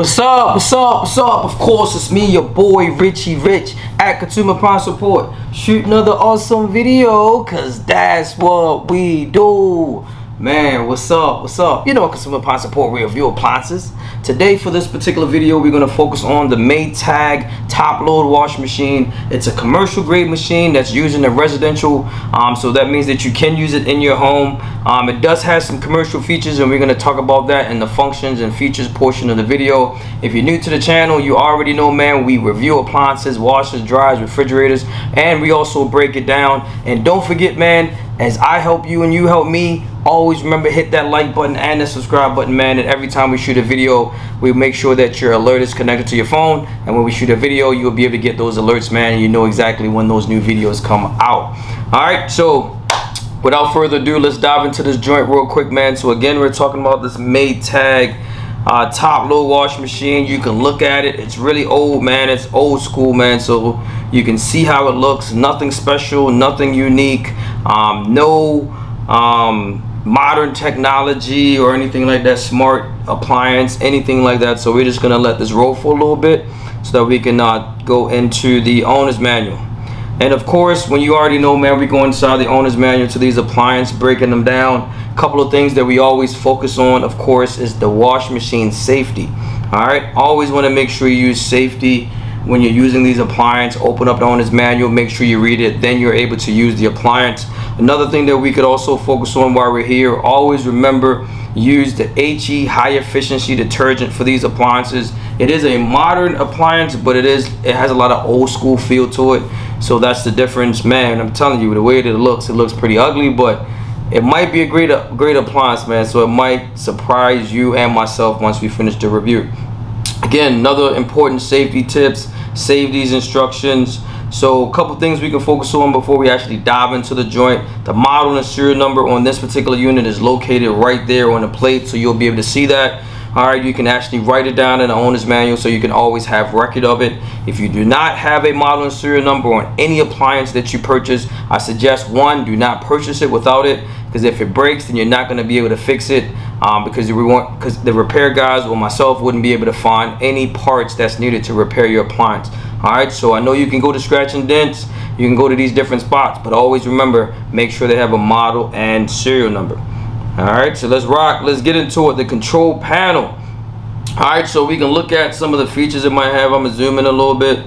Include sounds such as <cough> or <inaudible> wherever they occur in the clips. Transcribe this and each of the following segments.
What's up? What's up? What's up? Of course, it's me, your boy Richie Rich at Consumer Appliance Report. Shoot another awesome video, cause that's what we do. Man, what's up? What's up? You know, Consumer Appliance Report, review appliances. Today, for this particular video, we're gonna focus on the Maytag top load wash machine. It's a commercial grade machine that's used in a residential, um, so that means that you can use it in your home. Um, it does have some commercial features, and we're gonna talk about that in the functions and features portion of the video. If you're new to the channel, you already know, man, we review appliances, washers, dryers, refrigerators, and we also break it down. And don't forget, man, as I help you and you help me, always remember hit that like button and the subscribe button, man. And every time we shoot a video, we make sure that your alert is connected to your phone. And when we shoot a video, you'll be able to get those alerts, man. And you know exactly when those new videos come out. All right, so without further ado, let's dive into this joint real quick, man. So again, we're talking about this Maytag uh, top load wash machine. You can look at it. It's really old, man. It's old school, man. So you can see how it looks. Nothing special, nothing unique. Um, no um, modern technology or anything like that. Smart appliance, anything like that. So we're just gonna let this roll for a little bit so that we can uh, go into the owner's manual. And of course, when you already know, man, we go inside the owner's manual to these appliances, breaking them down. A couple of things that we always focus on, of course, is the wash machine safety. All right, always want to make sure you use safety when you're using these appliances. Open up the owner's manual, make sure you read it, then you're able to use the appliance. Another thing that we could also focus on while we're here, always remember use the HE high efficiency detergent for these appliances. It is a modern appliance, but it is it has a lot of old school feel to it. So that's the difference, man. I'm telling you, the way that it looks, it looks pretty ugly, but it might be a great great appliance, man. So it might surprise you and myself once we finish the review. Again, another important safety tips, save these instructions. So a couple things we can focus on before we actually dive into the joint. The model and serial number on this particular unit is located right there on the plate, so you'll be able to see that all right you can actually write it down in the owner's manual so you can always have record of it. If you do not have a model and serial number on any appliance that you purchase i suggest one do not purchase it without it because if it breaks then you're not going to be able to fix it um, because we want because the repair guys or myself wouldn't be able to find any parts that's needed to repair your appliance. All right so i know you can go to scratch and dents. You can go to these different spots but always remember make sure they have a model and serial number all right so let's rock. Let's get into it. The control panel. All right so we can look at some of the features it might have. I'm gonna zoom in a little bit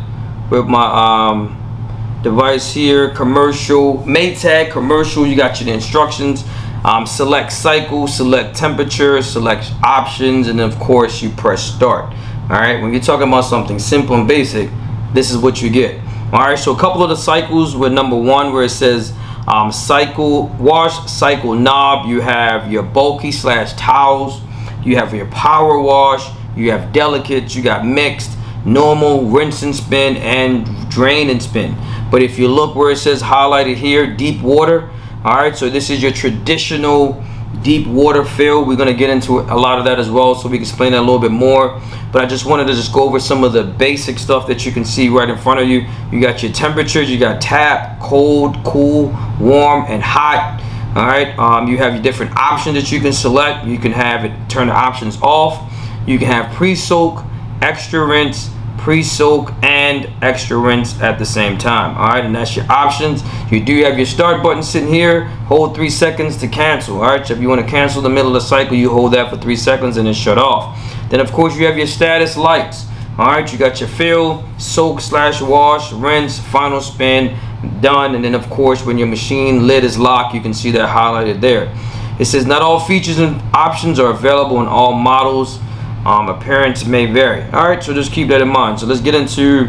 with my um, device here. Commercial maytag commercial. You got your instructions. Um, select cycle select temperature select options and of course you press start. All right when you're talking about something simple and basic this is what you get. All right so a couple of the cycles with number one where it says um, cycle wash cycle knob. You have your bulky slash towels. You have your power wash. You have delicate you got mixed normal rinse and spin and drain and spin. But if you look where it says highlighted here deep water. All right so this is your traditional deep water fill we're going to get into a lot of that as well so we can explain that a little bit more. But I just wanted to just go over some of the basic stuff that you can see right in front of you. You got your temperatures you got tap cold cool warm and hot. All right um, you have your different options that you can select. You can have it turn the options off. You can have pre-soak extra rinse pre-soak and extra rinse at the same time. All right and that's your options. You do have your start button sitting here. Hold three seconds to cancel. All right so if you want to cancel the middle of the cycle you hold that for three seconds and then shut off. Then of course you have your status lights. All right you got your fill soak slash wash rinse final spin done. And then of course when your machine lid is locked you can see that highlighted there. It says not all features and options are available in all models um, appearance may vary. All right, so just keep that in mind. So let's get into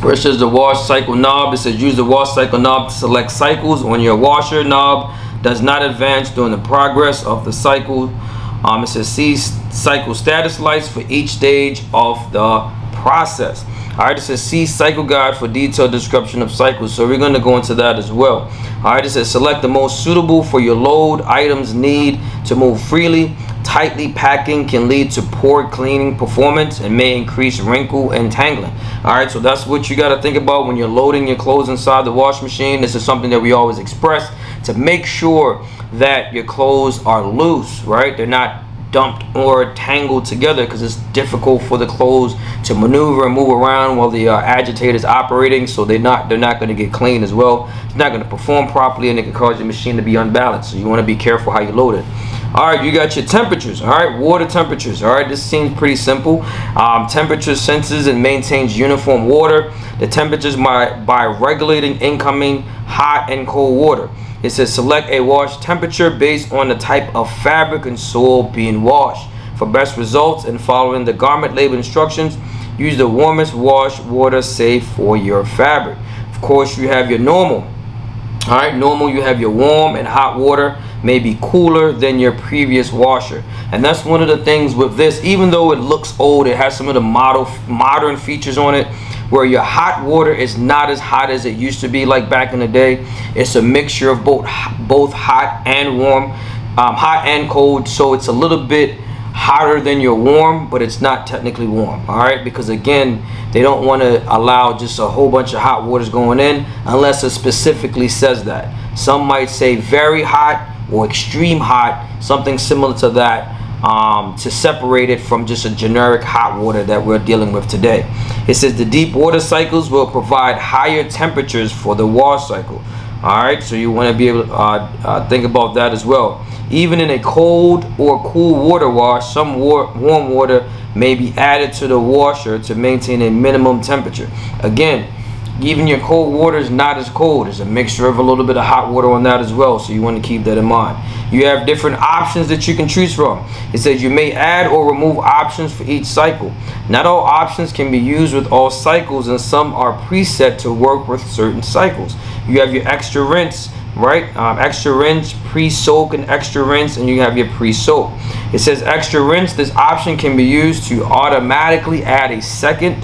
where it says the wash cycle knob. It says use the wash cycle knob to select cycles on your washer knob does not advance during the progress of the cycle. Um, it says see cycle status lights for each stage of the process. All right, it says see cycle guide for detailed description of cycles. So we're going to go into that as well. All right, it says select the most suitable for your load items need to move freely Tightly packing can lead to poor cleaning performance and may increase wrinkle and tangling. All right, so that's what you got to think about when you're loading your clothes inside the wash machine. This is something that we always express to make sure that your clothes are loose, right? They're not dumped or tangled together because it's difficult for the clothes to maneuver and move around while the uh, agitator is operating so they're not they're not going to get clean as well. It's not going to perform properly and it can cause your machine to be unbalanced. So you want to be careful how you load it. All right you got your temperatures. All right water temperatures. All right this seems pretty simple. Um, temperature senses and maintains uniform water. The temperatures by by regulating incoming hot and cold water it says select a wash temperature based on the type of fabric and soil being washed. For best results and following the garment label instructions, use the warmest wash water safe for your fabric. Of course, you have your normal. All right, normal, you have your warm and hot water may be cooler than your previous washer. And that's one of the things with this, even though it looks old, it has some of the model, modern features on it where your hot water is not as hot as it used to be like back in the day. It's a mixture of both both hot and warm, um, hot and cold. So it's a little bit hotter than your warm, but it's not technically warm. All right, because again, they don't want to allow just a whole bunch of hot waters going in unless it specifically says that. Some might say very hot or extreme hot, something similar to that um, to separate it from just a generic hot water that we're dealing with today. It says the deep water cycles will provide higher temperatures for the wash cycle. All right, so you want to be able to uh, uh, think about that as well. Even in a cold or cool water wash, some war warm water may be added to the washer to maintain a minimum temperature. Again, even your cold water is not as cold. There's a mixture of a little bit of hot water on that as well, so you want to keep that in mind. You have different options that you can choose from. It says you may add or remove options for each cycle. Not all options can be used with all cycles, and some are preset to work with certain cycles. You have your extra rinse, right? Um, extra rinse, pre-soak, and extra rinse, and you have your pre-soak. It says extra rinse. This option can be used to automatically add a second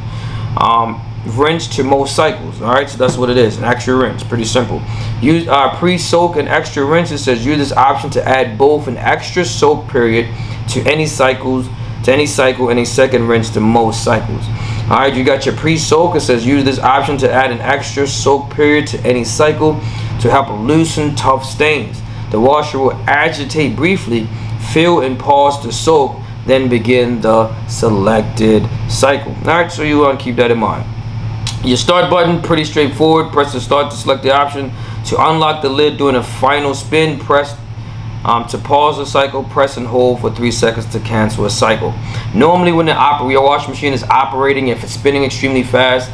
um, rinse to most cycles all right? So that's what it is an extra rinse pretty simple. Use uh, pre-soak and extra rinse it says use this option to add both an extra soak period to any cycles to any cycle and a second rinse to most cycles. All right you got your pre-soak it says use this option to add an extra soak period to any cycle to help loosen tough stains. The washer will agitate briefly fill and pause the soak then begin the selected cycle. All right so you want to keep that in mind your start button, pretty straightforward. Press the start to select the option. To unlock the lid during a final spin, press um, to pause the cycle, press and hold for three seconds to cancel a cycle. Normally when the your washing machine is operating, if it's spinning extremely fast,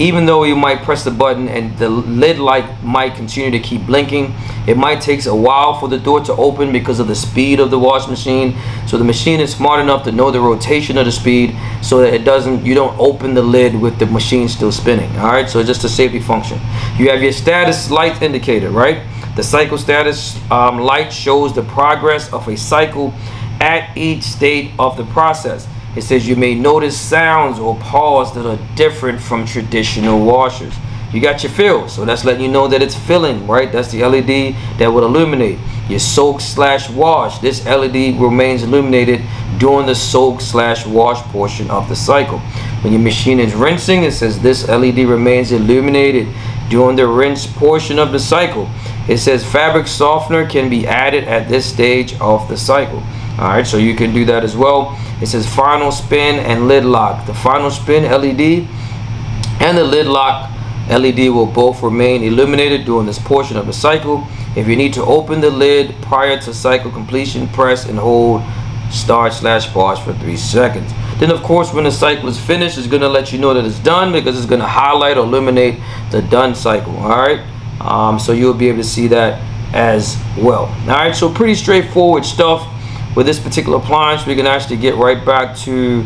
even though you might press the button and the lid light might continue to keep blinking it might take a while for the door to open because of the speed of the wash machine. So the machine is smart enough to know the rotation of the speed so that it doesn't you don't open the lid with the machine still spinning all right? So just a safety function. You have your status light indicator right? The cycle status um, light shows the progress of a cycle at each state of the process it says you may notice sounds or pause that are different from traditional washers. You got your fill, so that's letting you know that it's filling, right? That's the LED that will illuminate. Your soak slash wash. This LED remains illuminated during the soak slash wash portion of the cycle. When your machine is rinsing, it says this LED remains illuminated during the rinse portion of the cycle. It says fabric softener can be added at this stage of the cycle. All right, so you can do that as well. It says final spin and lid lock. The final spin LED and the lid lock LED will both remain illuminated during this portion of the cycle. If you need to open the lid prior to cycle completion, press and hold start slash pause for three seconds. Then of course when the cycle is finished, it's gonna let you know that it's done because it's gonna highlight or illuminate the done cycle, all right? Um, so you'll be able to see that as well. All right, so pretty straightforward stuff with this particular appliance we can actually get right back to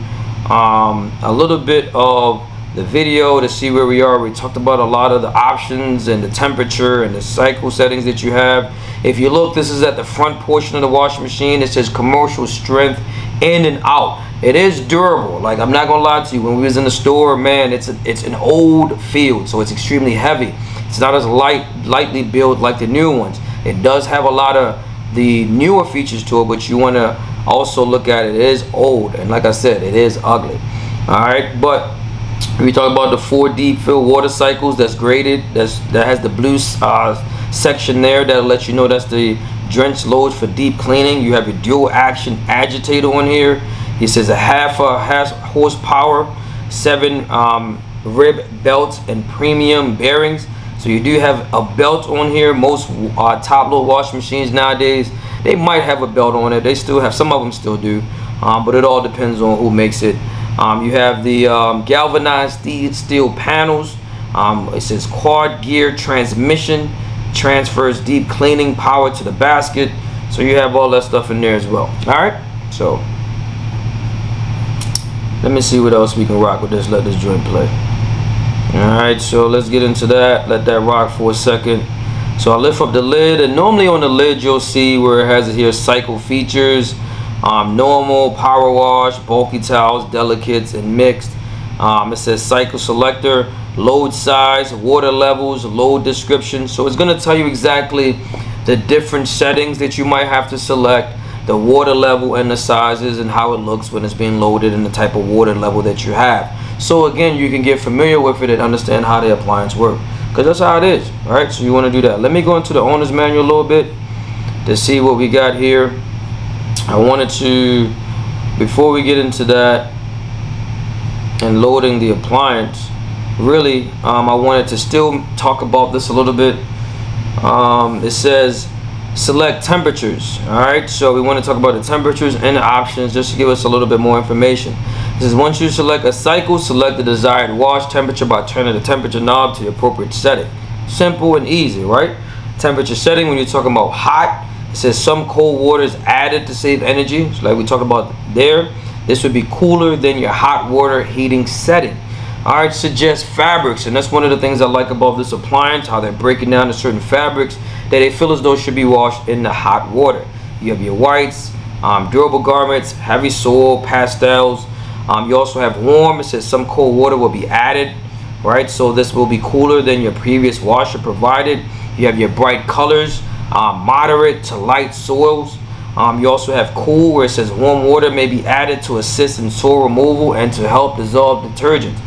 um, a little bit of the video to see where we are. We talked about a lot of the options and the temperature and the cycle settings that you have. If you look this is at the front portion of the washing machine. It says commercial strength in and out. It is durable. Like i'm not gonna lie to you. When we was in the store man it's a, it's an old field so it's extremely heavy. It's not as light lightly built like the new ones. It does have a lot of the newer features to it but you want to also look at it. it is old and like I said it is ugly all right but we talk about the four deep fill water cycles that's graded that's that has the blue uh, section there that'll let you know that's the drench loads for deep cleaning. You have your dual action agitator on here. He says a half a half horsepower, seven um, rib belts and premium bearings. So you do have a belt on here. Most uh, top load washing machines nowadays, they might have a belt on it. They still have, some of them still do. Um, but it all depends on who makes it. Um, you have the um, galvanized steel panels. Um, it says quad gear transmission, transfers deep cleaning power to the basket. So you have all that stuff in there as well. All right. So let me see what else we can rock with this. Let this joint play. All right. So let's get into that. Let that rock for a second. So I lift up the lid and normally on the lid you'll see where it has here cycle features um, normal, power wash, bulky towels, delicates, and mixed. Um, it says cycle selector, load size, water levels, load description. So it's going to tell you exactly the different settings that you might have to select, the water level and the sizes and how it looks when it's being loaded and the type of water level that you have. So again, you can get familiar with it and understand how the appliance work because that's how it is. All right, so you want to do that. Let me go into the owner's manual a little bit to see what we got here. I wanted to, before we get into that and loading the appliance, really, um, I wanted to still talk about this a little bit. Um, it says select temperatures. All right, so we want to talk about the temperatures and the options just to give us a little bit more information. This is once you select a cycle, select the desired wash temperature by turning the temperature knob to the appropriate setting. Simple and easy, right? Temperature setting when you're talking about hot it says some cold water is added to save energy. So like we talked about there, this would be cooler than your hot water heating setting. Right, suggest fabrics, and that's one of the things I like about this appliance, how they're breaking down to certain fabrics that they feel as though should be washed in the hot water. You have your whites, um, durable garments, heavy soil, pastels. Um, you also have warm. It says some cold water will be added, right? So this will be cooler than your previous washer provided. You have your bright colors um, moderate to light soils. Um, you also have cool where it says warm water may be added to assist in soil removal and to help dissolve detergents.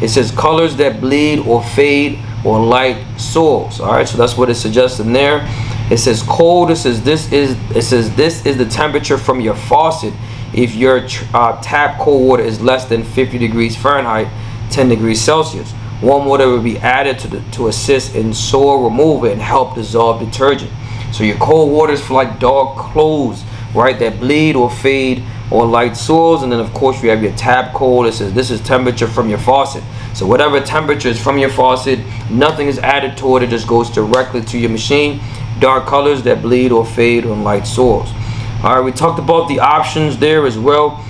It says colors that bleed or fade or light soils. All right, so that's what it's suggesting there. It says cold. It says this is it says this is the temperature from your faucet if your uh, tap cold water is less than 50 degrees Fahrenheit, 10 degrees Celsius. Warm water will be added to the, to assist in soil removal and help dissolve detergent. So your cold waters for like dog clothes, right? That bleed or fade or light soils. And then of course you have your tap cold. It says this is temperature from your faucet. So whatever temperature is from your faucet, nothing is added to it. It just goes directly to your machine. Dark colors that bleed or fade on light soils. All right, we talked about the options there as well.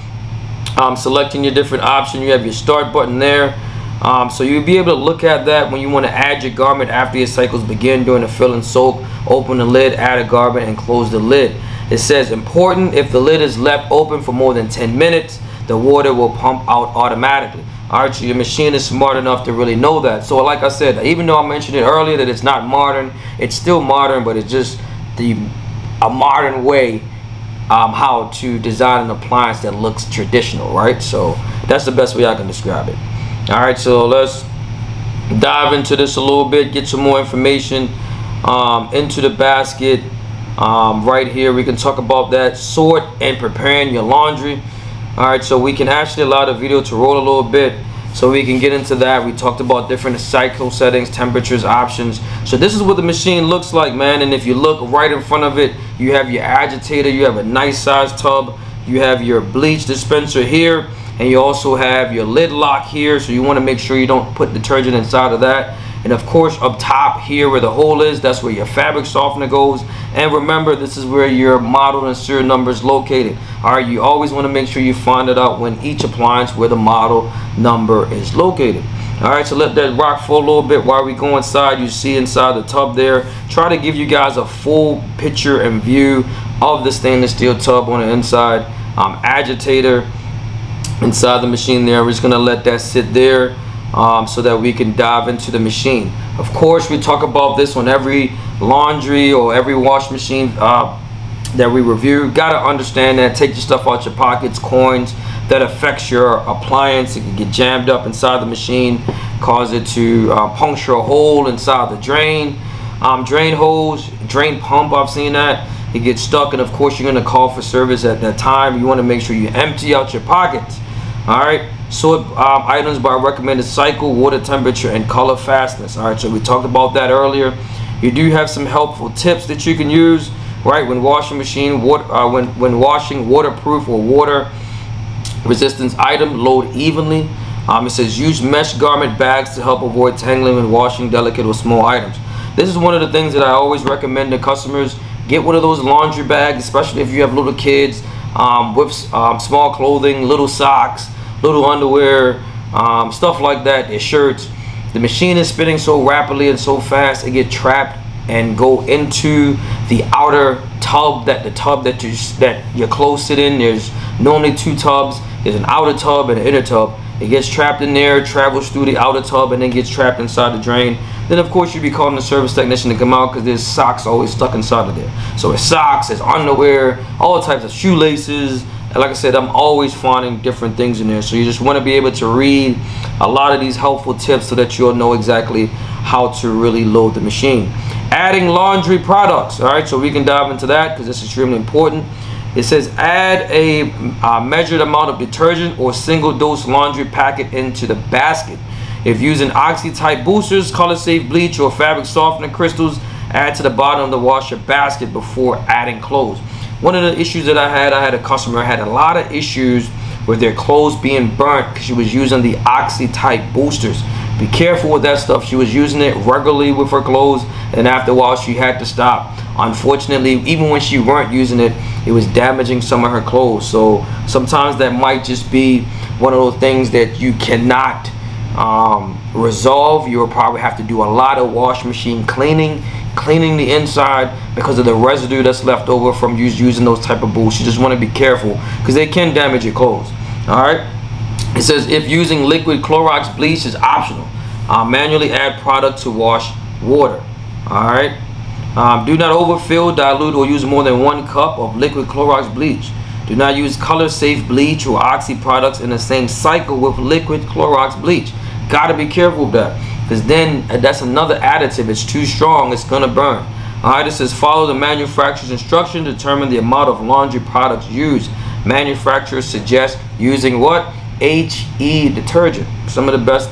Um, selecting your different option. You have your start button there. Um, so you'll be able to look at that when you want to add your garment after your cycles begin during the fill and soak. Open the lid, add a garment, and close the lid. It says important if the lid is left open for more than 10 minutes, the water will pump out automatically. Alright, so your machine is smart enough to really know that. So like I said, even though I mentioned it earlier that it's not modern, it's still modern, but it's just the a modern way um, how to design an appliance that looks traditional, right? So that's the best way I can describe it all right so let's dive into this a little bit get some more information um, into the basket um, right here we can talk about that. Sort and preparing your laundry. All right so we can actually allow the video to roll a little bit so we can get into that. We talked about different cycle settings temperatures options. So this is what the machine looks like man. And if you look right in front of it you have your agitator you have a nice size tub you have your bleach dispenser here and you also have your lid lock here. So you want to make sure you don't put detergent inside of that and of course up top here where the hole is that's where your fabric softener goes. And remember this is where your model and serial number is located. All right you always want to make sure you find it out when each appliance where the model number is located. All right so let that rock for a little bit while we go inside. You see inside the tub there. Try to give you guys a full picture and view of the stainless steel tub on the inside. Um, agitator inside the machine there. We're just gonna let that sit there um, so that we can dive into the machine. Of course, we talk about this on every laundry or every wash machine uh, that we review. Gotta understand that. Take your stuff out your pockets, coins. That affects your appliance. It can get jammed up inside the machine, cause it to uh, puncture a hole inside the drain. Um, drain hose, drain pump, I've seen that. it gets stuck and of course you're going to call for service at that time you want to make sure you empty out your pockets all right sort um, items by recommended cycle water temperature and color fastness. All right so we talked about that earlier. You do have some helpful tips that you can use right? When washing machine water uh, when when washing waterproof or water resistance item load evenly. Um, it says use mesh garment bags to help avoid tangling when washing delicate or small items. This is one of the things that I always recommend to customers. Get one of those laundry bags especially if you have little kids um, with um, small clothing little socks little underwear um, stuff like that their shirts. The machine is spinning so rapidly and so fast it get trapped and go into the outer tub that the tub that you that your clothes sit in. There's normally two tubs. There's an outer tub and an inner tub. It gets trapped in there travels through the outer tub and then gets trapped inside the drain then of course you'd be calling the service technician to come out because there's socks always stuck inside of there. So it's socks, it's underwear, all types of shoelaces. And like I said, I'm always finding different things in there. So you just want to be able to read a lot of these helpful tips so that you'll know exactly how to really load the machine. Adding laundry products. All right, so we can dive into that because it's extremely important. It says add a uh, measured amount of detergent or single dose laundry packet into the basket. If using oxy-type boosters, color-safe bleach, or fabric softener crystals, add to the bottom of the washer basket before adding clothes. One of the issues that I had, I had a customer had a lot of issues with their clothes being burnt because she was using the oxy-type boosters. Be careful with that stuff. She was using it regularly with her clothes, and after a while, she had to stop. Unfortunately, even when she weren't using it, it was damaging some of her clothes. So sometimes that might just be one of those things that you cannot um, resolve you'll probably have to do a lot of wash machine cleaning cleaning the inside because of the residue that's left over from using those type of boots. You just want to be careful because they can damage your clothes all right it says if using liquid Clorox bleach is optional uh, manually add product to wash water all right um, do not overfill dilute or use more than one cup of liquid Clorox bleach do not use color safe bleach or oxy products in the same cycle with liquid Clorox bleach. Got to be careful with that because then uh, that's another additive. It's too strong it's gonna burn. All right it says follow the manufacturer's instruction determine the amount of laundry products used. Manufacturers suggest using what? HE detergent. Some of the best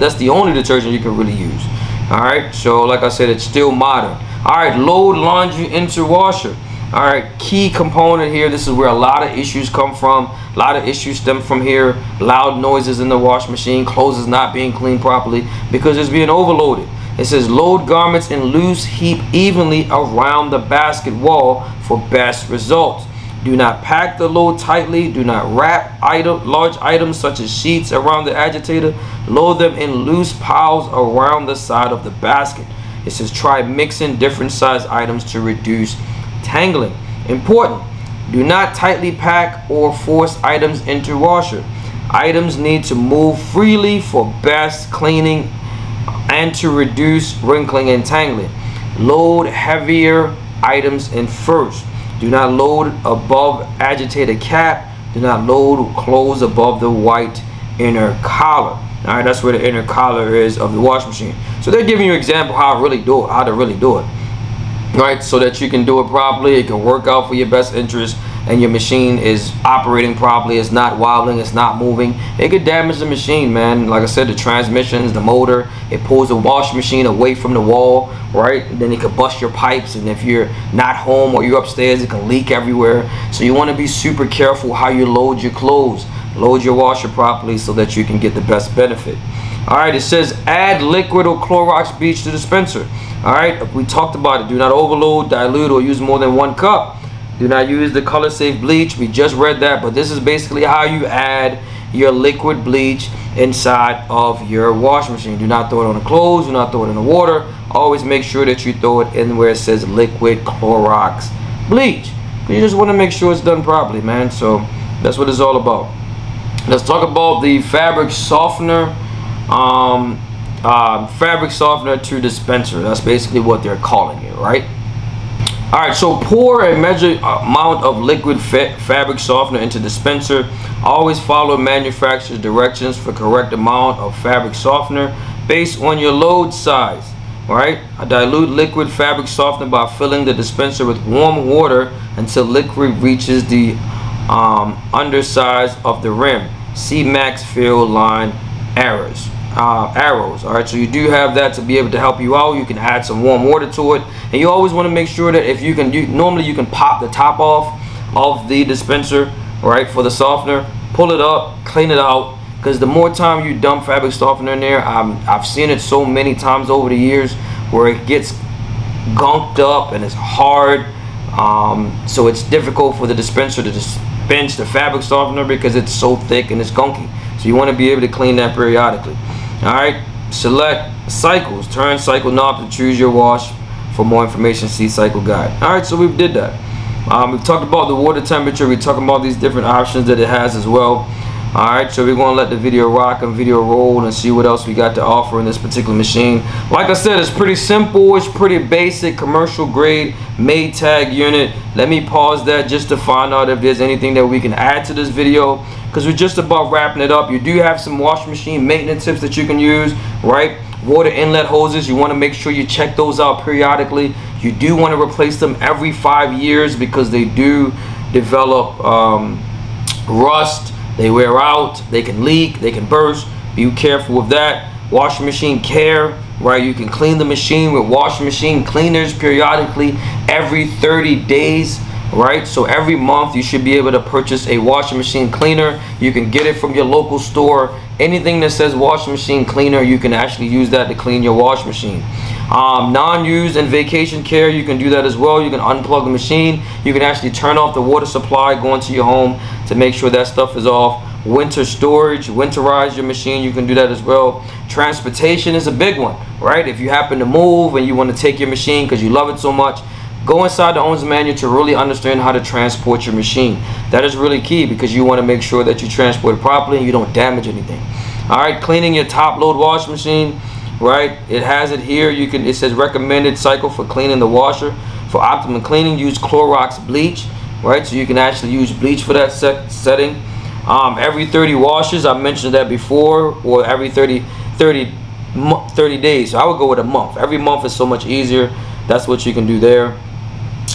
that's the only detergent you can really use. All right so like I said it's still modern. All right load laundry into washer all right key component here this is where a lot of issues come from. A lot of issues stem from here. Loud noises in the wash machine clothes is not being cleaned properly because it's being overloaded. It says load garments in loose heap evenly around the basket wall for best results. Do not pack the load tightly. Do not wrap item large items such as sheets around the agitator. Load them in loose piles around the side of the basket. It says try mixing different size items to reduce tangling. Important, do not tightly pack or force items into washer. Items need to move freely for best cleaning and to reduce wrinkling and tangling. Load heavier items in first. Do not load above agitator cap. Do not load clothes above the white inner collar. All right, that's where the inner collar is of the wash machine. So they're giving you an example how really do it, how to really do it right so that you can do it properly it can work out for your best interest and your machine is operating properly it's not wobbling it's not moving it could damage the machine man. Like i said the transmissions the motor it pulls the wash machine away from the wall right? And then it could bust your pipes and if you're not home or you're upstairs it can leak everywhere. So you want to be super careful how you load your clothes. Load your washer properly so that you can get the best benefit all right it says add liquid or Clorox bleach to the dispenser. All right we talked about it. Do not overload dilute or use more than one cup. Do not use the color safe bleach. We just read that but this is basically how you add your liquid bleach inside of your washing machine. Do not throw it on the clothes do not throw it in the water. Always make sure that you throw it in where it says liquid Clorox bleach. You just want to make sure it's done properly man. So that's what it's all about. Let's talk about the fabric softener um, uh, fabric softener to dispenser. That's basically what they're calling it, right? All right, so pour a measured amount of liquid fa fabric softener into dispenser. Always follow manufacturer's directions for correct amount of fabric softener based on your load size. right? A dilute liquid fabric softener by filling the dispenser with warm water until liquid reaches the um, undersides of the rim. See max fill line arrows. Uh, arrows all right? So you do have that to be able to help you out. You can add some warm water to it. And you always want to make sure that if you can you normally you can pop the top off of the dispenser right for the softener. Pull it up clean it out because the more time you dump fabric softener in there um, I've seen it so many times over the years where it gets gunked up and it's hard. Um, so it's difficult for the dispenser to dispense the fabric softener because it's so thick and it's gunky. So you want to be able to clean that periodically all right select cycles. Turn cycle knob to choose your wash. For more information see cycle guide. All right so we did that. Um, we've talked about the water temperature. We talked about these different options that it has as well all right so we're going to let the video rock and video roll and see what else we got to offer in this particular machine. Like i said it's pretty simple it's pretty basic commercial grade Maytag unit. Let me pause that just to find out if there's anything that we can add to this video because we're just about wrapping it up. You do have some washing machine maintenance tips that you can use right? Water inlet hoses you want to make sure you check those out periodically. You do want to replace them every five years because they do develop um, rust they wear out, they can leak, they can burst. Be careful with that. Washing machine care, right? You can clean the machine with washing machine cleaners periodically every 30 days right? So every month you should be able to purchase a washing machine cleaner. You can get it from your local store. Anything that says washing machine cleaner you can actually use that to clean your wash machine. Um, non-used and vacation care you can do that as well. You can unplug the machine. You can actually turn off the water supply going to your home to make sure that stuff is off. Winter storage winterize your machine you can do that as well. Transportation is a big one right? If you happen to move and you want to take your machine because you love it so much go inside the owner's manual to really understand how to transport your machine. That is really key because you want to make sure that you transport it properly and you don't damage anything. All right cleaning your top load wash machine right? It has it here. You can it says recommended cycle for cleaning the washer. For optimum cleaning use Clorox bleach right? So you can actually use bleach for that set setting. Um, every 30 washes I mentioned that before or every 30 30 30 days. So I would go with a month. Every month is so much easier. That's what you can do there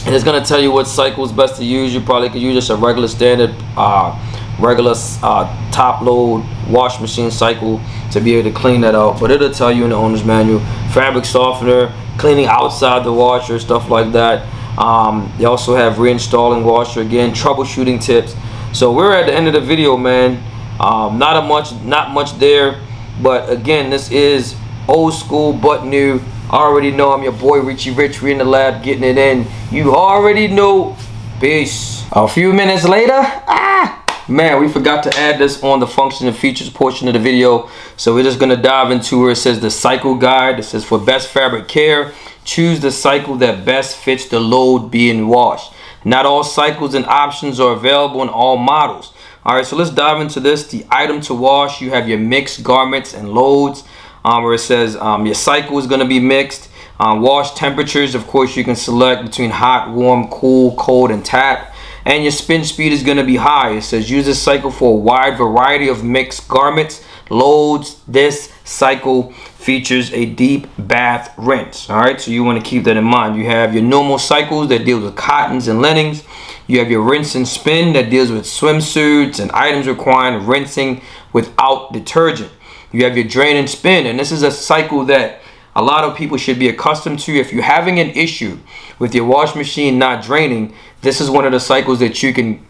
and it's going to tell you what cycle is best to use. You probably could use just a regular standard uh, regular uh, top load wash machine cycle to be able to clean that out. But it'll tell you in the owner's manual fabric softener cleaning outside the washer stuff like that. Um, they also have reinstalling washer again troubleshooting tips. So we're at the end of the video man. Um, not a much not much there. But again this is old school but new already know I'm your boy Richie Rich. We in the lab getting it in. You already know. Peace. A few minutes later, ah, man, we forgot to add this on the function and features portion of the video. So we're just gonna dive into where it says the cycle guide. It says for best fabric care, choose the cycle that best fits the load being washed. Not all cycles and options are available in all models. All right, so let's dive into this. The item to wash, you have your mixed garments and loads um, where it says um, your cycle is going to be mixed. Um, wash temperatures, of course, you can select between hot, warm, cool, cold, and tap. And your spin speed is going to be high. It says use this cycle for a wide variety of mixed garments, loads. This cycle features a deep bath rinse. All right, so you want to keep that in mind. You have your normal cycles that deal with cottons and linens. You have your rinse and spin that deals with swimsuits and items requiring rinsing without detergent. You have your drain and spin, and this is a cycle that a lot of people should be accustomed to. If you're having an issue with your wash machine not draining, this is one of the cycles that you can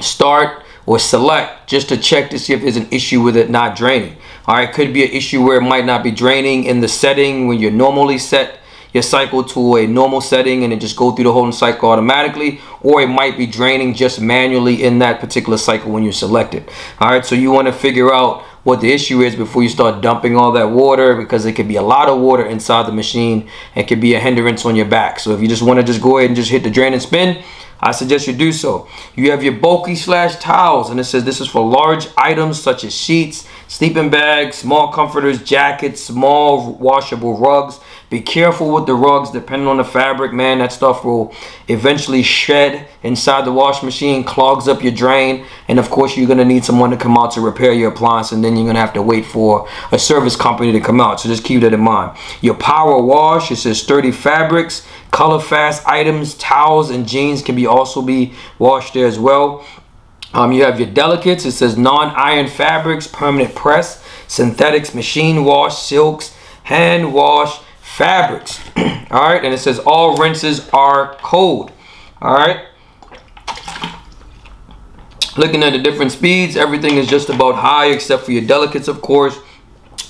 start or select just to check to see if there's an issue with it not draining. All right, could be an issue where it might not be draining in the setting when you're normally set your cycle to a normal setting and it just go through the whole cycle automatically or it might be draining just manually in that particular cycle when you select it all right so you want to figure out what the issue is before you start dumping all that water because it could be a lot of water inside the machine and could be a hindrance on your back. So if you just want to just go ahead and just hit the drain and spin, I suggest you do so. You have your bulky slash towels and it says this is for large items such as sheets, sleeping bags, small comforters, jackets, small washable rugs, Be careful with the rugs, depending on the fabric, man. That stuff will eventually shed inside the wash machine, clogs up your drain, and of course, you're gonna need someone to come out to repair your appliance, and then you're gonna have to wait for a service company to come out. So just keep that in mind. Your power wash, it says sturdy fabrics, color fast items, towels, and jeans can be also be washed there as well. Um, you have your delicates. It says non-iron fabrics, permanent press, synthetics, machine wash, silks, hand wash, fabrics. <clears throat> all right, and it says all rinses are cold. All right. Looking at the different speeds, everything is just about high except for your delicates, of course,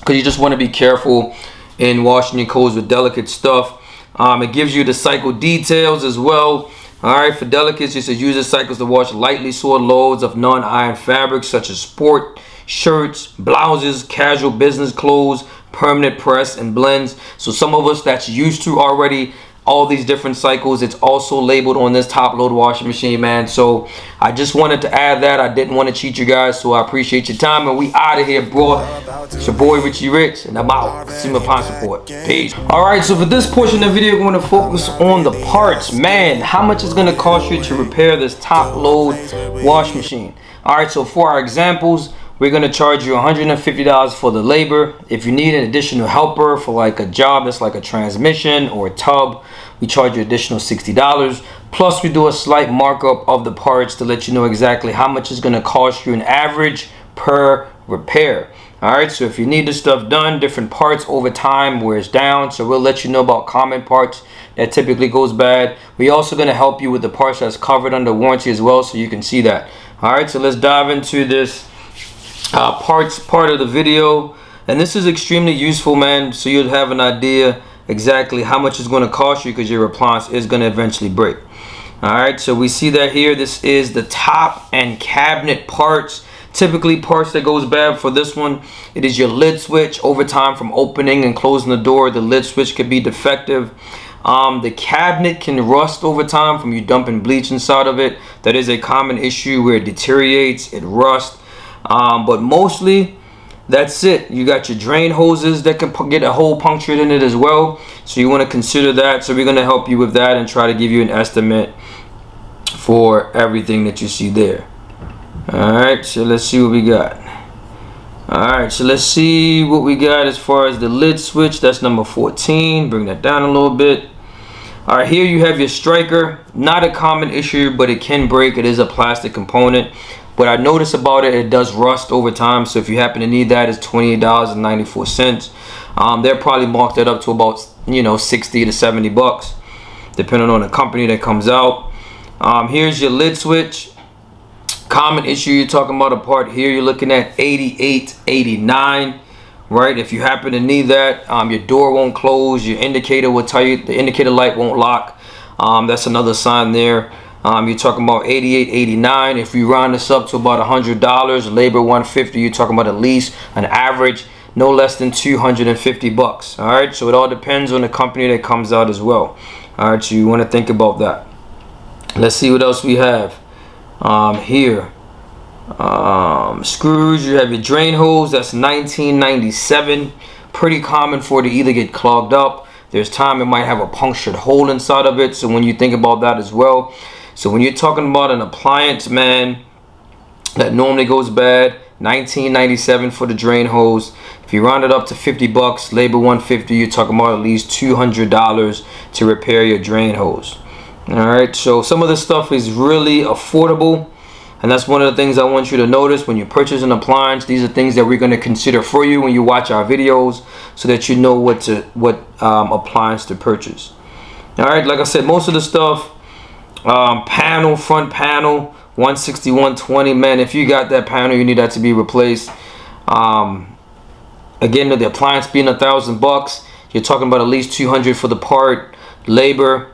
because you just want to be careful in washing your clothes with delicate stuff. Um, it gives you the cycle details as well. All right, for delicates, it says use the cycles to wash lightly soiled loads of non-iron fabrics such as sport shirts, blouses, casual business clothes, permanent press, and blends. So some of us that's used to already all these different cycles. It's also labeled on this top load washing machine, man. So I just wanted to add that. I didn't want to cheat you guys, so I appreciate your time. And we out of here, bro. It's your boy Richie Rich, and I'm out. See Consumer Appliance Report. Peace. All right, so for this portion of the video, we're going to focus on the parts. Man, how much is going to cost you to repair this top load wash machine? All right, so for our examples, we're going to charge you $150 for the labor. If you need an additional helper for like a job that's like a transmission or a tub, we charge you additional $60. Plus, we do a slight markup of the parts to let you know exactly how much it's going to cost you an average per repair. All right, so if you need this stuff done, different parts over time wears down. So we'll let you know about common parts that typically goes bad. We're also to help you with the parts that's covered under warranty as well, so you can see that. All right, so let's dive into this uh, parts part of the video. And this is extremely useful man so you'll have an idea exactly how much it's going to cost you because your appliance is going to eventually break. All right so we see that here. This is the top and cabinet parts. Typically parts that goes bad for this one it is your lid switch. Over time from opening and closing the door the lid switch could be defective. Um, the cabinet can rust over time from you dumping bleach inside of it. That is a common issue where it deteriorates it rusts um, but mostly, that's it. You got your drain hoses that can get a hole punctured in it as well. So you want to consider that. So we're going to help you with that and try to give you an estimate for everything that you see there. Alright, so let's see what we got. Alright, so let's see what we got as far as the lid switch. That's number 14. Bring that down a little bit. Alright, here you have your striker. Not a common issue, but it can break. It is a plastic component. What I notice about it, it does rust over time. So if you happen to need that, it's $28.94. Um, they're probably marked it up to about, you know, 60 to 70 bucks, depending on the company that comes out. Um, here's your lid switch. Common issue you're talking about a part here, you're looking at 88, 89 right if you happen to need that um, your door won't close your indicator will tell you the indicator light won't lock um, that's another sign there um, you're talking about 88 89 if you round this up to about hundred dollars labor 150 you're talking about at least an average no less than 250 bucks. All right so it all depends on the company that comes out as well. All right so you want to think about that. Let's see what else we have um, here. Um, screws you have your drain hose that's 1997 pretty common for it to either get clogged up. There's time it might have a punctured hole inside of it so when you think about that as well so when you're talking about an appliance, man, that normally goes bad, 1997 for the drain hose. If you round it up to 50 bucks, labor 150, you're talking about at least $200 to repair your drain hose. All right, so some of this stuff is really affordable. And that's one of the things I want you to notice when you purchase an appliance. These are things that we're going to consider for you when you watch our videos so that you know what to what um, appliance to purchase. All right, like I said, most of the stuff um, panel, front panel, 160, Man, if you got that panel, you need that to be replaced. Um, again, the appliance being a thousand bucks, you're talking about at least 200 for the part. Labor,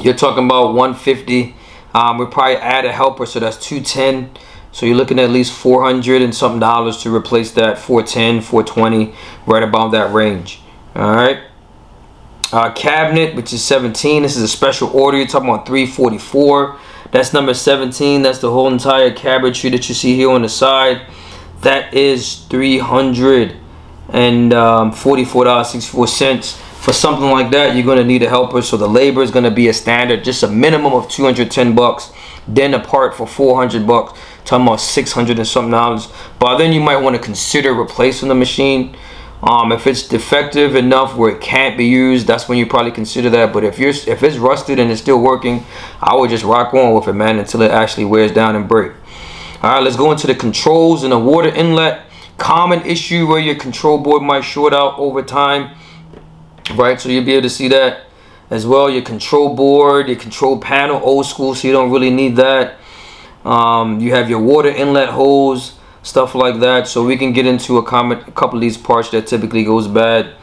you're talking about 150. Um, we probably add a helper, so that's 210. So you're looking at least 400 and something dollars to replace that 410, 420, right about that range. All right uh, cabinet, which is 17. This is a special order. You're talking about 344. That's number 17. That's the whole entire cabinetry that you see here on the side. That is $344.64 for for something like that, you're gonna need a helper. So the labor is gonna be a standard, just a minimum of 210 bucks. Then a part for 400 bucks. Talking about 600 and something dollars. But then you might want to consider replacing the machine. Um, if it's defective enough where it can't be used, that's when you probably consider that. But if you're if it's rusted and it's still working, I would just rock on with it, man, until it actually wears down and break. All right, let's go into the controls and the water inlet. Common issue where your control board might short out over time right? So you'll be able to see that as well. Your control board, your control panel, old school, so you don't really need that. Um, you have your water inlet hose, stuff like that. So we can get into a, comment, a couple of these parts that typically goes bad.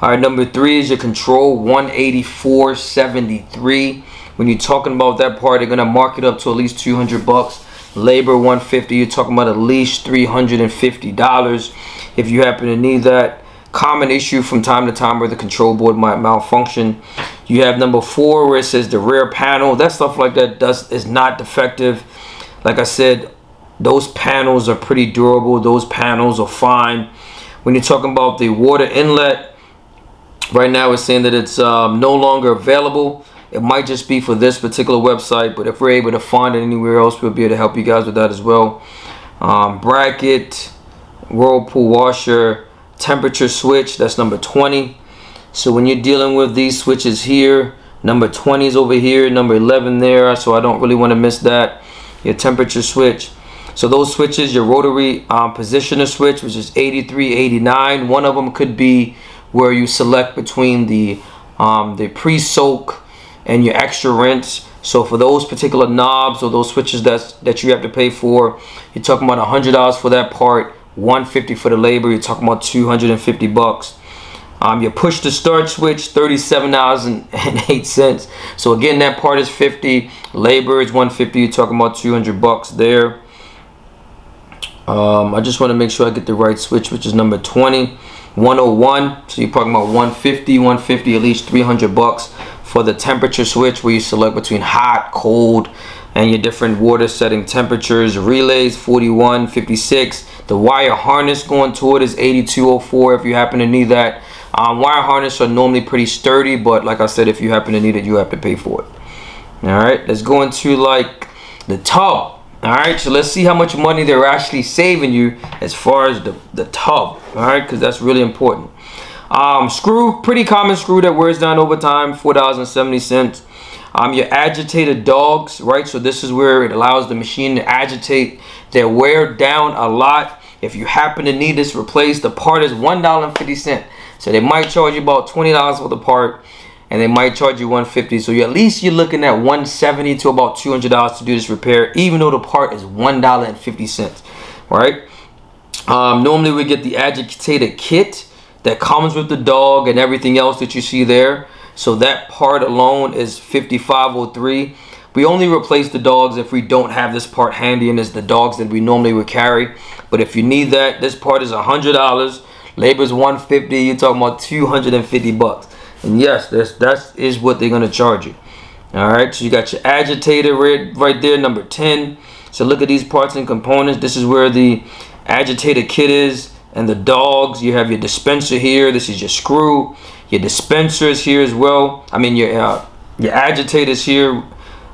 All right, number three is your control 184.73. When you're talking about that part, they're gonna mark it up to at least 200 bucks. Labor 150, you're talking about at least $350 if you happen to need that common issue from time to time where the control board might malfunction. You have number four where it says the rear panel. That stuff like that does is not defective. Like I said, those panels are pretty durable. Those panels are fine. When you're talking about the water inlet, right now it's saying that it's um, no longer available. It might just be for this particular website, but if we're able to find it anywhere else, we'll be able to help you guys with that as well. Um, bracket, whirlpool washer, temperature switch that's number 20 so when you're dealing with these switches here number 20 is over here number 11 there so I don't really want to miss that your temperature switch so those switches your rotary um, positioner switch which is 83 89 one of them could be where you select between the um, the pre-soak and your extra rinse. So for those particular knobs or those switches that's that you have to pay for you're talking about hundred dollars for that part 150 for the labor you're talking about 250 bucks. Um, you push to start switch $37.08 <laughs> so again that part is 50 labor is 150 you're talking about 200 bucks there um, I just want to make sure I get the right switch which is number 20 101 so you're talking about 150 150 at least 300 bucks for the temperature switch where you select between hot cold and your different water setting temperatures relays 41 56 the wire harness going to it is 8204 if you happen to need that. Um, wire harness are normally pretty sturdy, but like I said, if you happen to need it, you have to pay for it. All right, let's go into like the tub. All right, so let's see how much money they're actually saving you as far as the, the tub. All right, because that's really important. Um, screw, pretty common screw that wears down over time, $4.70. Um, your agitator dogs, right? So this is where it allows the machine to agitate. They wear down a lot. If you happen to need this replaced, the part is $1.50. So they might charge you about $20 for the part and they might charge you 150 so you at least you're looking at 170 to about $200 to do this repair even though the part is $1.50 right um, normally we get the agitator kit that comes with the dog and everything else that you see there so that part alone is 5503 we only replace the dogs if we don't have this part handy and it's the dogs that we normally would carry. But if you need that, this part is $100. Labor is 150 You're talking about 250 bucks. And yes, that's, that is what they're going to charge you. All right, so you got your agitator right, right there, number 10. So look at these parts and components. This is where the agitator kit is and the dogs. You have your dispenser here. This is your screw. Your dispenser is here as well. I mean, your, uh, your agitators here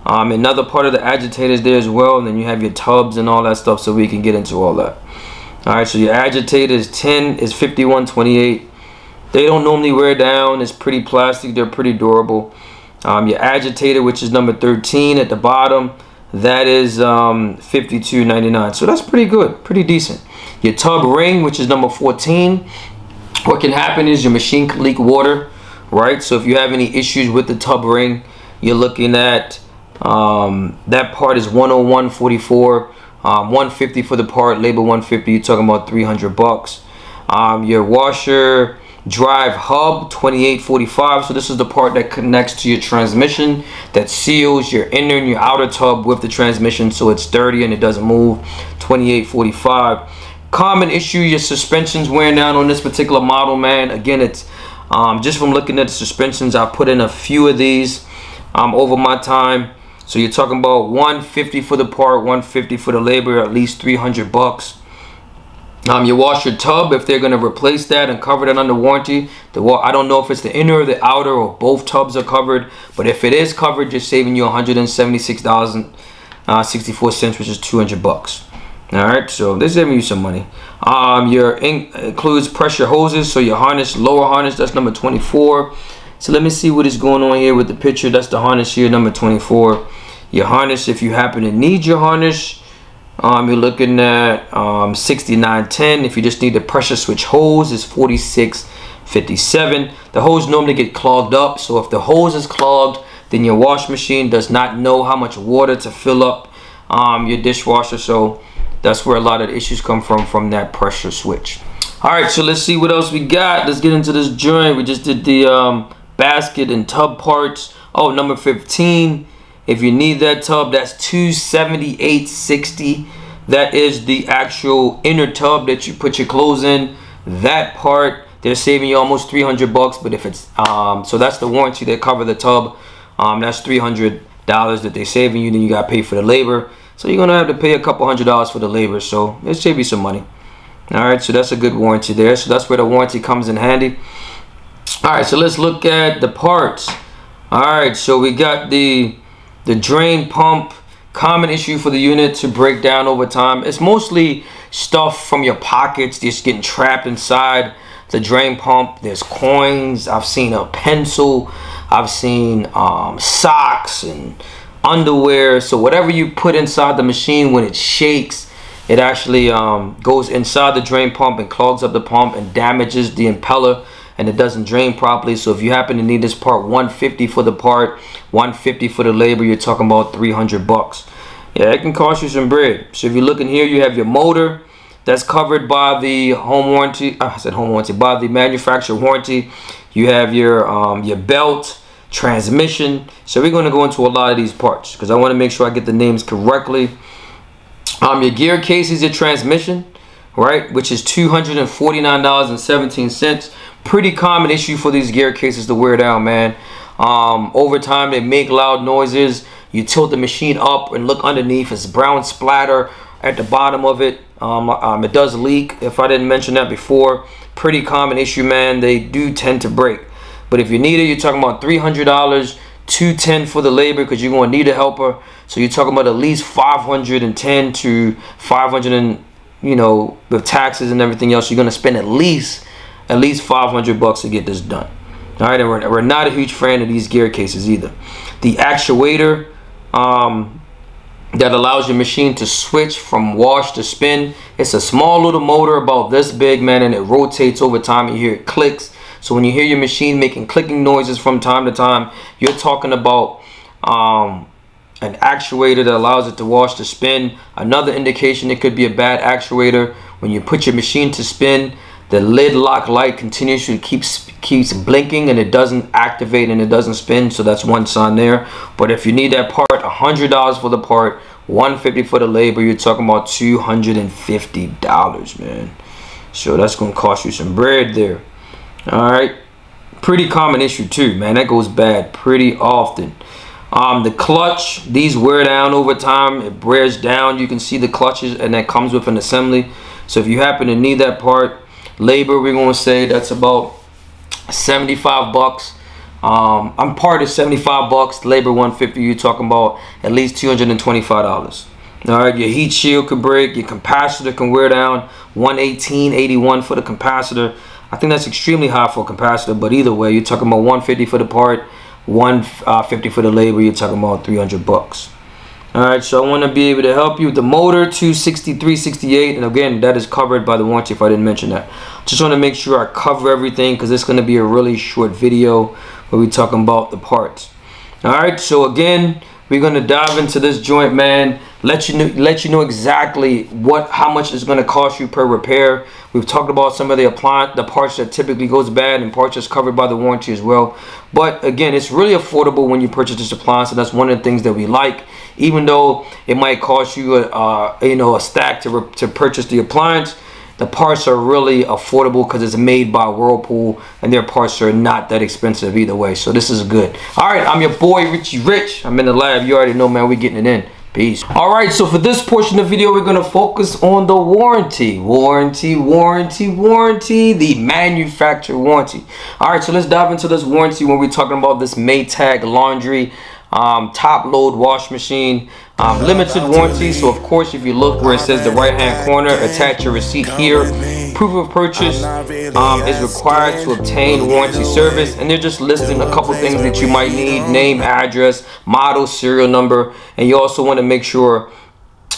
um, another part of the agitator is there as well. And then you have your tubs and all that stuff so we can get into all that. All right, so your agitator is 10 is 5128. They don't normally wear down. It's pretty plastic. They're pretty durable. Um, your agitator, which is number 13 at the bottom, that is um, 52.99. So that's pretty good, pretty decent. Your tub ring, which is number 14. What can happen is your machine can leak water, right? So if you have any issues with the tub ring, you're looking at um, that part is 101.44, um, 150 for the part, label 150. You're talking about 300 bucks. Um, your washer drive hub 2845 so this is the part that connects to your transmission that seals your inner and your outer tub with the transmission so it's sturdy and it doesn't move. 2845 common issue your suspensions wearing down on this particular model man. Again it's um, just from looking at the suspensions I put in a few of these um, over my time. So you're talking about 150 for the part, 150 for the labor, at least 300 bucks. Um, you wash your tub if they're going to replace that and cover that under warranty. The I don't know if it's the inner or the outer or both tubs are covered, but if it is covered, you're saving you $176.64, uh, which is 200 bucks. All right, so this is saving you some money. Um, your includes pressure hoses, so your harness, lower harness, that's number 24. So let me see what is going on here with the picture. That's the harness here, number 24. Your harness, if you happen to need your harness, um, you're looking at um, 6910. If you just need the pressure switch hose, is 4657. The hose normally get clogged up, so if the hose is clogged, then your wash machine does not know how much water to fill up um, your dishwasher. So that's where a lot of the issues come from, from that pressure switch. All right, so let's see what else we got. Let's get into this joint. We just did the um, basket and tub parts. Oh, number 15 if you need that tub, that's 278.60. That is the actual inner tub that you put your clothes in. That part, they're saving you almost 300 bucks. But if it's, um, so that's the warranty that cover the tub. Um, that's $300 that they're saving you. Then you got to pay for the labor. So you're going to have to pay a couple hundred dollars for the labor. So it save you some money. All right, so that's a good warranty there. So that's where the warranty comes in handy. All right, so let's look at the parts. All right, so we got the the drain pump, common issue for the unit to break down over time. It's mostly stuff from your pockets just getting trapped inside the drain pump. There's coins. I've seen a pencil. I've seen um, socks and underwear. So whatever you put inside the machine when it shakes, it actually um, goes inside the drain pump and clogs up the pump and damages the impeller and it doesn't drain properly. So if you happen to need this part 150 for the part, 150 for the labor, you're talking about 300 bucks. Yeah, it can cost you some bread. So if you're looking here, you have your motor that's covered by the home warranty. Uh, I said home warranty, by the manufacturer warranty. You have your um, your belt, transmission. So we're going to go into a lot of these parts because I want to make sure I get the names correctly. Um, your gear case is your transmission, right? Which is $249.17 pretty common issue for these gear cases to wear down, man. Um, over time, they make loud noises. You tilt the machine up and look underneath. It's brown splatter at the bottom of it. Um, um, it does leak, if I didn't mention that before. Pretty common issue, man. They do tend to break. But if you need it, you're talking about $300, 210 for the labor because you're going to need a helper. So you're talking about at least 510 to 500 and, you know, with taxes and everything else, you're going to spend at least at least 500 bucks to get this done. All right, and we're, we're not a huge fan of these gear cases either. The actuator um, that allows your machine to switch from wash to spin. It's a small little motor about this big, man, and it rotates over time. You hear it clicks. So when you hear your machine making clicking noises from time to time, you're talking about um, an actuator that allows it to wash to spin. Another indication it could be a bad actuator. When you put your machine to spin, the lid lock light continuously keeps keeps blinking and it doesn't activate and it doesn't spin so that's one sign there. But if you need that part a hundred dollars for the part 150 for the labor you're talking about 250 dollars man. So that's gonna cost you some bread there. All right pretty common issue too man. That goes bad pretty often. Um, the clutch these wear down over time. It wears down. You can see the clutches and that comes with an assembly. So if you happen to need that part labor we're gonna say that's about 75 bucks. Um, I'm part of 75 bucks labor 150 you're talking about at least 225 dollars. All right your heat shield could break your capacitor can wear down. 118 81 for the capacitor. I think that's extremely high for a capacitor but either way you're talking about 150 for the part 150 for the labor you're talking about 300 bucks all right so i want to be able to help you with the motor 26368 and again that is covered by the warranty if i didn't mention that. Just want to make sure i cover everything because it's going to be a really short video where we talking about the parts. All right so again we're going to dive into this joint man let you know let you know exactly what how much it's going to cost you per repair we've talked about some of the appliance the parts that typically goes bad and parts that's covered by the warranty as well but again it's really affordable when you purchase this appliance and that's one of the things that we like even though it might cost you a uh, you know a stack to, to purchase the appliance the parts are really affordable because it's made by Whirlpool and their parts are not that expensive either way. So this is good. All right, I'm your boy Richie Rich. I'm in the lab. You already know, man. We getting it in. Peace. All right, so for this portion of the video, we're going to focus on the warranty. Warranty, warranty, warranty, the manufacturer warranty. All right, so let's dive into this warranty when we're talking about this Maytag laundry um, top load wash machine um, limited warranty so of course if you look where it says the right hand corner attach your receipt here. Proof of purchase um, is required to obtain warranty service and they're just listing a couple things that you might need name address model serial number and you also want to make sure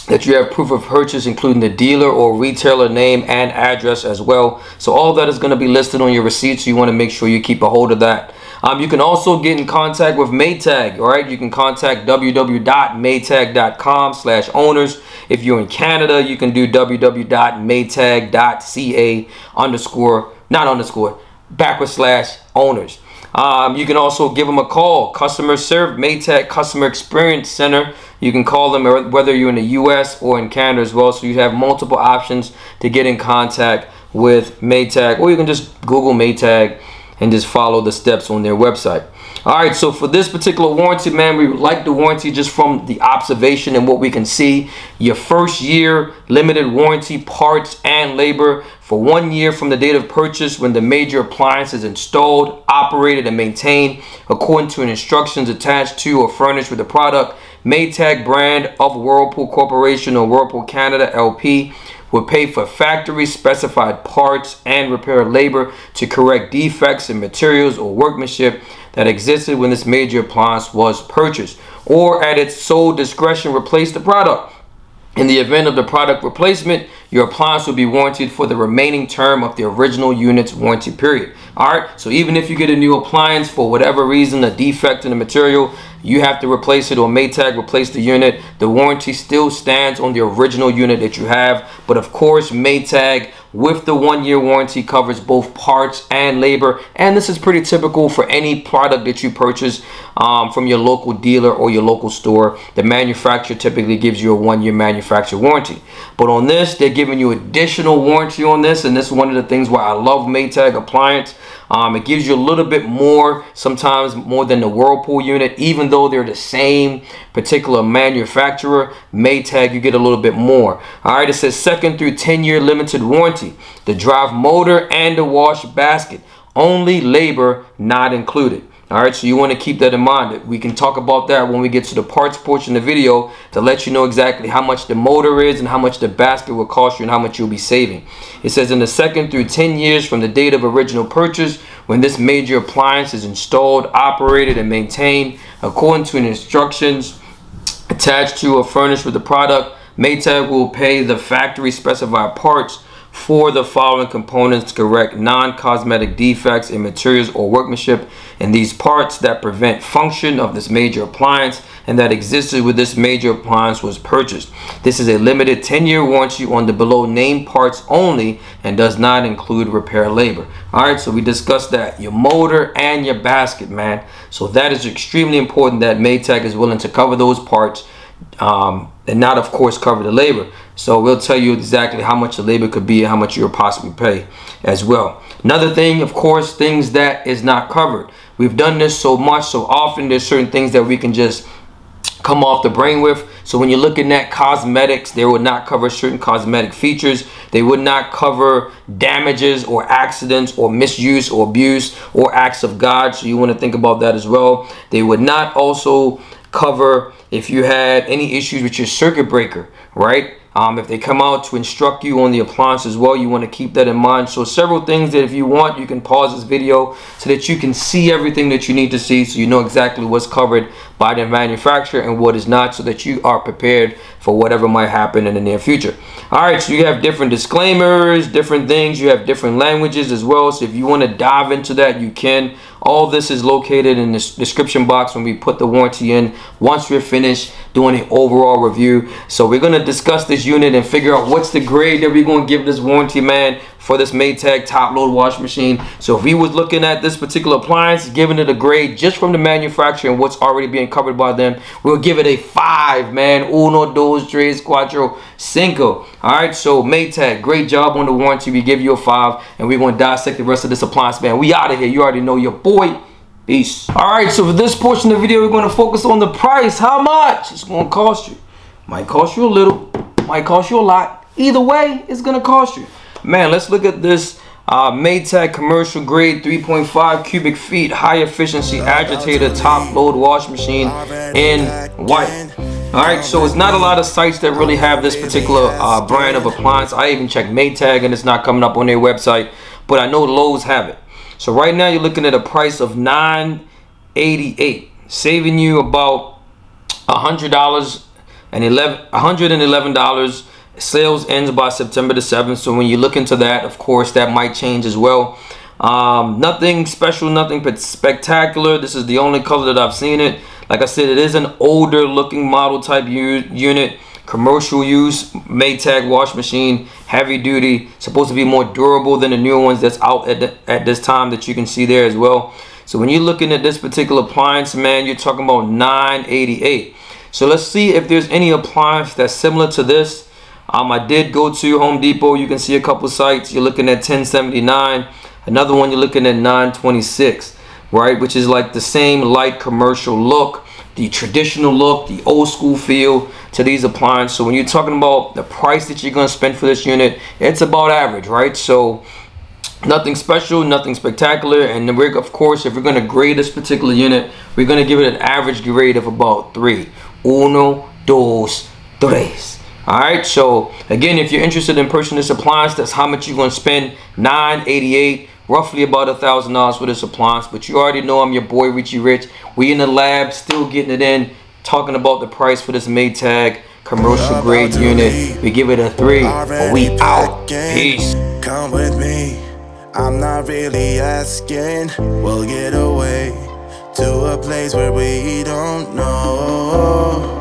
that you have proof of purchase including the dealer or retailer name and address as well. So all that is going to be listed on your receipt so you want to make sure you keep a hold of that um, you can also get in contact with Maytag, all right? You can contact www.maytag.com slash owners. If you're in Canada, you can do www.maytag.ca underscore, not underscore, backward slash owners. Um, you can also give them a call. Customer serve Maytag Customer Experience Center. You can call them whether you're in the U.S. or in Canada as well. So you have multiple options to get in contact with Maytag, or you can just Google Maytag and just follow the steps on their website. All right, so for this particular warranty, man, we like the warranty just from the observation and what we can see. Your first year limited warranty parts and labor for one year from the date of purchase when the major appliance is installed, operated, and maintained according to instructions attached to or furnished with the product. Maytag brand of Whirlpool Corporation or Whirlpool Canada LP would pay for factory specified parts and repair labor to correct defects in materials or workmanship that existed when this major appliance was purchased or at its sole discretion replace the product. In the event of the product replacement, your appliance will be warranted for the remaining term of the original unit's warranty period. All right, so even if you get a new appliance for whatever reason, a defect in the material, you have to replace it or Maytag replace the unit. The warranty still stands on the original unit that you have. But of course, Maytag with the one year warranty covers both parts and labor. And this is pretty typical for any product that you purchase um, from your local dealer or your local store. The manufacturer typically gives you a one year manufacturer warranty. But on this, they're giving you additional warranty on this. And this is one of the things why I love Maytag appliance. Um, it gives you a little bit more, sometimes more than the Whirlpool unit, even though they're the same particular manufacturer. Maytag, you get a little bit more. All right, it says second through 10 year limited warranty. The drive motor and the wash basket. Only labor not included. All right, so you want to keep that in mind. We can talk about that when we get to the parts portion of the video to let you know exactly how much the motor is and how much the basket will cost you and how much you'll be saving. It says in the second through 10 years from the date of original purchase, when this major appliance is installed, operated, and maintained according to instructions attached to or furnished with the product, Maytag will pay the factory specified parts for the following components to correct non-cosmetic defects in materials or workmanship in these parts that prevent function of this major appliance and that existed when this major appliance was purchased. This is a limited 10-year warranty on the below named parts only and does not include repair labor. Alright, so we discussed that. Your motor and your basket, man. So that is extremely important that Maytag is willing to cover those parts um, and not, of course, cover the labor. So we'll tell you exactly how much the labor could be and how much you'll possibly pay as well. Another thing, of course, things that is not covered. We've done this so much, so often there's certain things that we can just come off the brain with. So when you're looking at cosmetics, they would not cover certain cosmetic features. They would not cover damages or accidents or misuse or abuse or acts of God. So you want to think about that as well. They would not also cover if you had any issues with your circuit breaker, right? Um, if they come out to instruct you on the appliance as well, you want to keep that in mind. So several things that if you want, you can pause this video so that you can see everything that you need to see so you know exactly what's covered by the manufacturer and what is not so that you are prepared for whatever might happen in the near future. All right, so you have different disclaimers, different things. You have different languages as well. So if you want to dive into that, you can. All this is located in the description box when we put the warranty in once we're finished doing an overall review. So we're going to discuss this unit and figure out what's the grade that we're going to give this warranty, man for this Maytag top load wash machine. So if we was looking at this particular appliance, giving it a grade just from the manufacturer and what's already being covered by them, we'll give it a five, man. Uno, dos, tres, cuatro, cinco. All right, so Maytag, great job on the warranty. We give you a five, and we're gonna dissect the rest of this appliance, man. We out of here. You already know your boy. Peace. All right, so for this portion of the video, we're gonna focus on the price. How much it's gonna cost you Might cost you a little, might cost you a lot. Either way, it's gonna cost you. Man, let's look at this uh, Maytag commercial grade 3.5 cubic feet high efficiency agitator top load wash machine in white. Alright, so it's not a lot of sites that really have this particular uh, brand of appliance. I even checked Maytag and it's not coming up on their website, but I know Lowe's have it. So right now you're looking at a price of 988 saving you about $100 and 11 $111 sales ends by September the 7th. So when you look into that, of course, that might change as well. Um, nothing special, nothing but spectacular. This is the only color that I've seen it. Like I said, it is an older looking model type unit. Commercial use, Maytag wash machine, heavy duty, supposed to be more durable than the newer ones that's out at, the, at this time that you can see there as well. So when you're looking at this particular appliance, man, you're talking about 988. So let's see if there's any appliance that's similar to this um, I did go to Home Depot. You can see a couple sites. You're looking at 1079. Another one you're looking at 926, right? Which is like the same light commercial look, the traditional look, the old school feel to these appliances. So when you're talking about the price that you're going to spend for this unit, it's about average, right? So nothing special, nothing spectacular. And we're, of course, if we're going to grade this particular unit, we're going to give it an average grade of about three. Uno, dos, tres. All right, so again, if you're interested in purchasing this appliance, that's how much you're gonna spend, 988 roughly about a thousand dollars for this appliance. But you already know I'm your boy Richie Rich. We in the lab, still getting it in, talking about the price for this Maytag commercial grade unit. We give it a three, we out. Peace. Come with me. I'm not really asking. We'll get away to a place where we don't know.